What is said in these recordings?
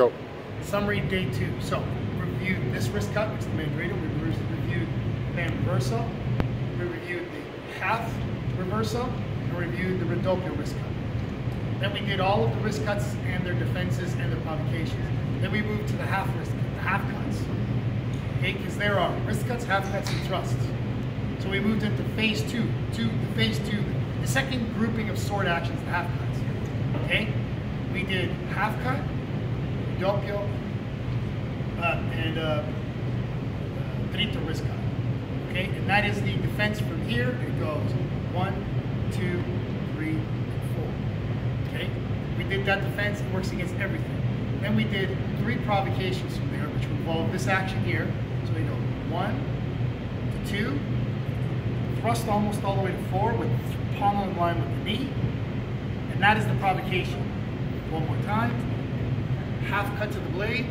Go. Summary day two. So, we reviewed this wrist cut, which is the mandritto. We reviewed band reversal. We reviewed the half reversal. And we reviewed the raddoppio wrist cut. Then we did all of the wrist cuts and their defenses and their provocations. Then we moved to the half wrist, the half cuts. Okay, because there are wrist cuts, half cuts, and thrusts. So we moved into phase two, two, the phase two, the second grouping of sword actions, the half cuts. Okay, we did half cut, doppio, uh, and uh, uh, dritto wrist. Okay, and that is the defense from here. It goes one, two, three, four. Okay, we did that defense. It works against everything. Then we did three provocations from there, which involve this action here. So we go one to two, thrust almost all the way to four with palm in line with the knee, and that is the provocation. One more time, half cut to the blade,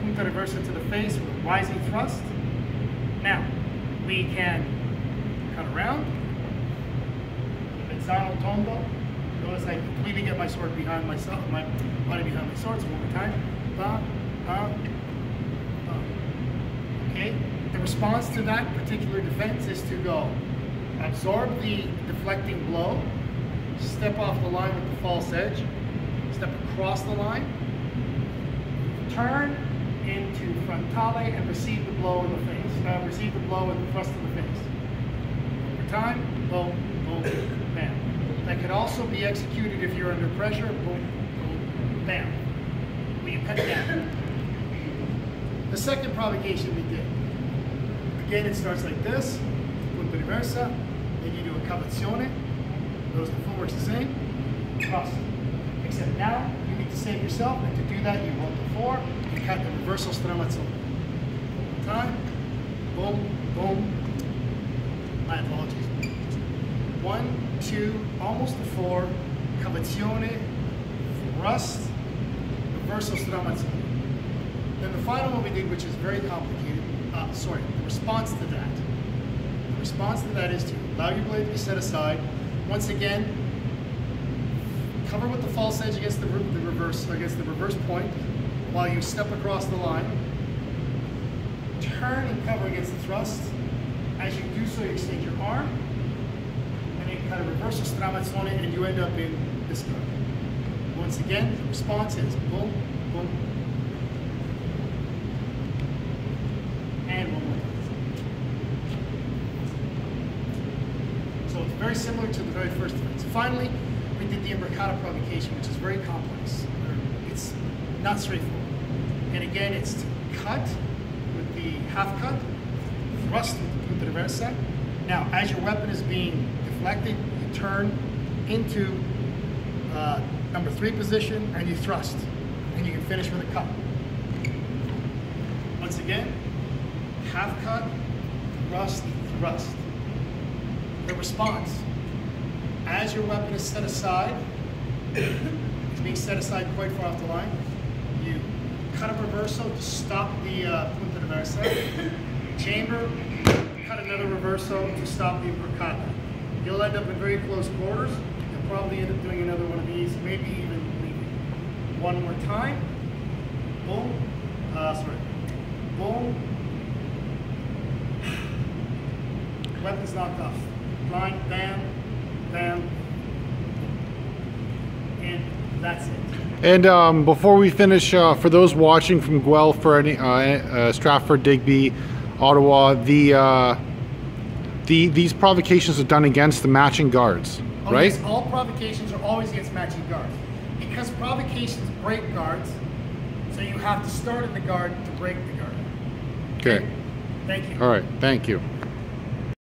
punta reversa to the face with a rising thrust. Now, we can cut around, mezzano tondo. Notice I completely get my sword behind myself, my body behind my sword. So one more time, ba, ba, ba. Okay. The response to that particular defense is to go absorb the deflecting blow, step off the line with the false edge, step across the line, turn into frontale and receive the blow in the face. Uh, receive the blow and the thrust in the face. Over time, boom, boom, bam. That could also be executed if you're under pressure, boom, boom, bam. You cut down. The second provocation we did. Again, it starts like this, punta reversa, then you do a cavazione. Notice the footwork's the same. Cross. Except now, you need to save yourself, and to do that, you roll the four, and cut the reversal stramazzone. Time, boom, boom. My apologies. One, two, almost the four, cavazione, thrust, reversal stramazzone. Then the final one we did, which is very complicated, uh, sorry, the response to that. The response to that is to allow your blade to be set aside. Once again, cover with the false edge against the, the reverse against the reverse point while you step across the line. Turn and cover against the thrust. As you do so, you extend your arm, and then kind of reverse stramazzone, and you end up in this guard. Once again, the response is boom, boom, and one more. So it's very similar to the very first defense. Finally, we did the imbroccata provocation, which is very complex. It's not straightforward. And again, it's to cut with the half cut, thrust with the reversa. Now, as your weapon is being deflected, you turn into uh, number three position and you thrust. And you can finish with a cut. Once again, half cut, thrust, thrust. The response, as your weapon is set aside, it's being set aside quite far off the line, you cut a reversal to stop the uh, punta reversa, chamber, cut another reversal to stop the imbroccata. You'll end up in very close quarters. You'll probably end up doing another one of these, maybe even. One more time. Boom. Uh, sorry. Boom. Weapons knocked off. Line, bam, bam, and that's it. And um, before we finish, uh, for those watching from Guelph or any uh, uh, Stratford, Digby, Ottawa, the uh, the these provocations are done against the matching guards, Oh, right? yes, all provocations are always against matching guards. Because provocations break guards, so you have to start in the guard to break the guard. Okay. Thank you. All right. Thank you.